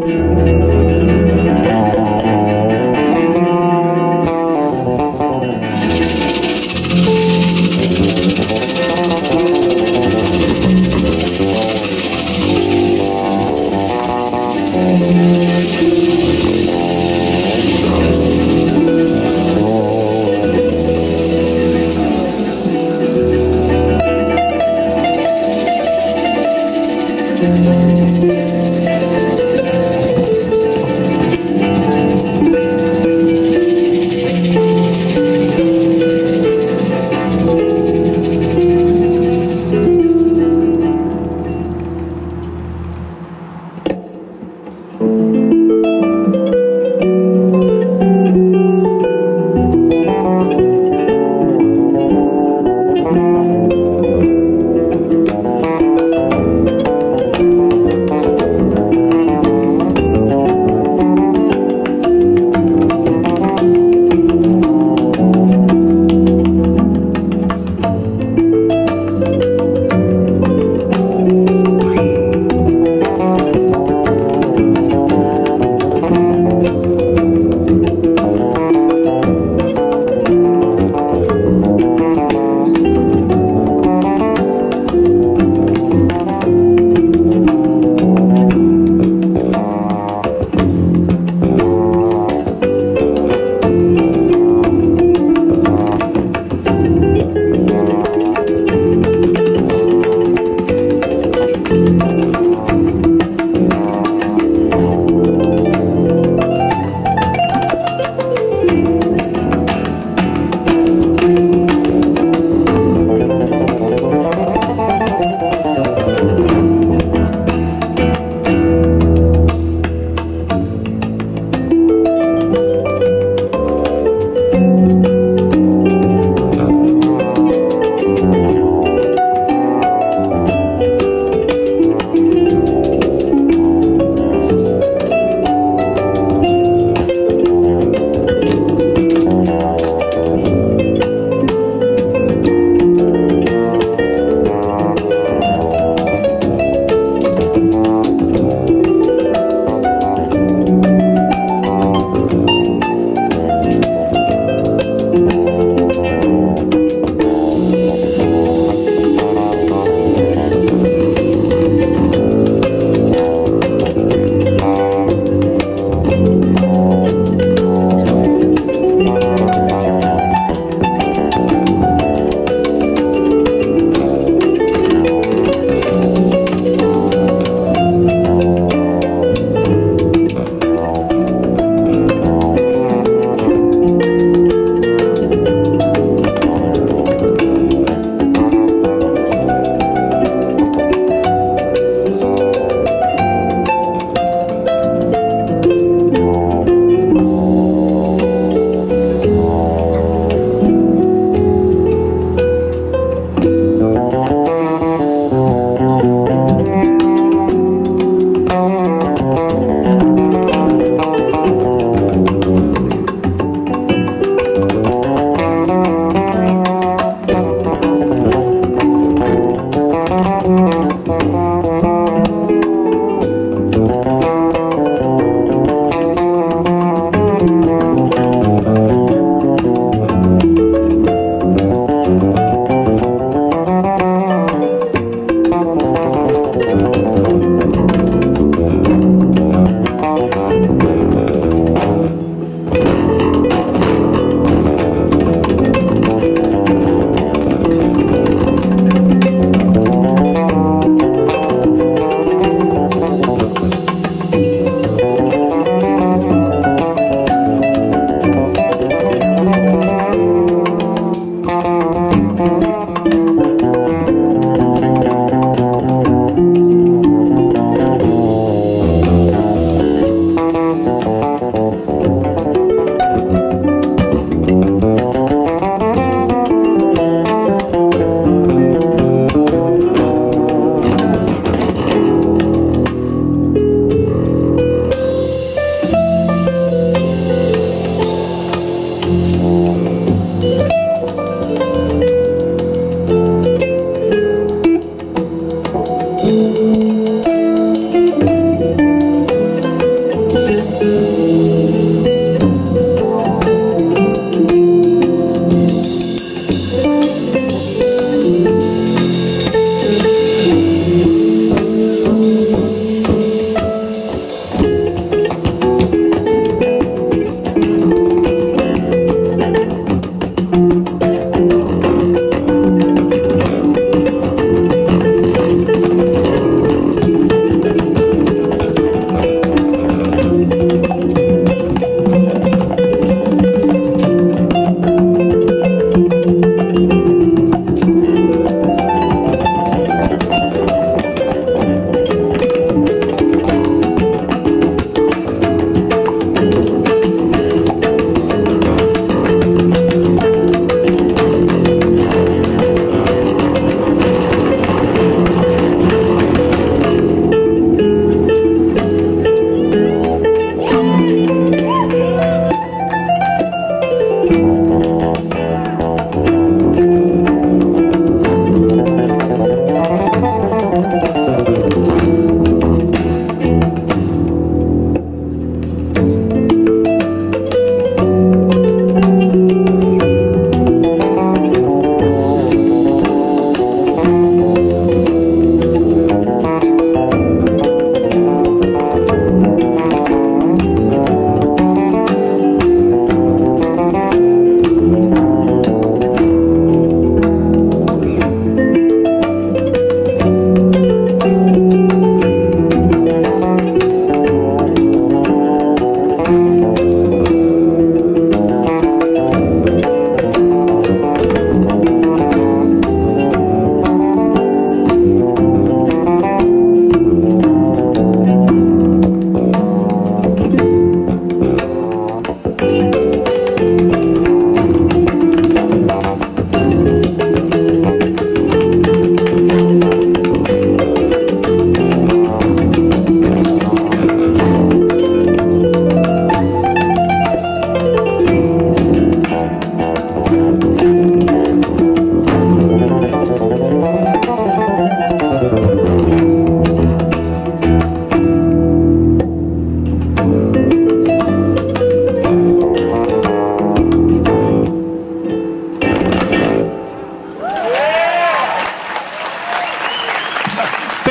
Thank you.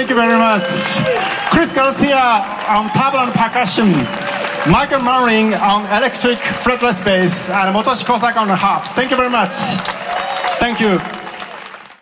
Thank you very much. Chris Garcia on tabla and percussion. Michael Manring on electric fretless bass and Motoshi Kosako on harp. Thank you very much. Thank you.